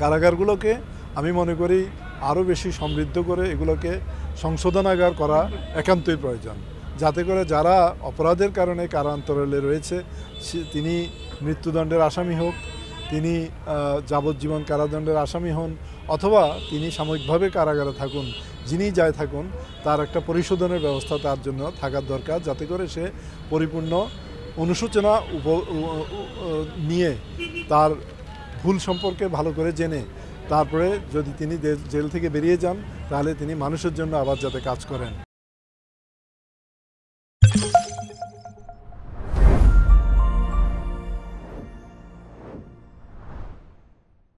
কারাগারগুলোকে আমি মনে করি আরও বেশি সমৃদ্ধ করে এগুলোকে সংশোধনাগার করা একান্তই প্রয়োজন। যাতে করে যারা অপরাধের কারণে কারান্তরালে রয়েছে তিনি মৃত্যুদণ্ডের আসামি হোক, তিনি যাবজ্জীবন কারাদণ্ডের আসামি হন, অথবা তিনি সাময়িকভাবে কারাগারে থাকুন, যিনি যায় থাকুন, তার একটা পরিশোধনের ব্যবস্থা তার জন্য থাকার দরকার, যাতে করে সে পরিপূর্ণ অনুশোচনা উপ নিয়ে তার ভুল সম্পর্কে ভালো করে জেনে তারপরে যদি তিনি জেল থেকে বেরিয়ে যান, তাহলে তিনি মানুষের জন্য আবার যাতে কাজ করেন।